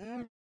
Mm-hmm.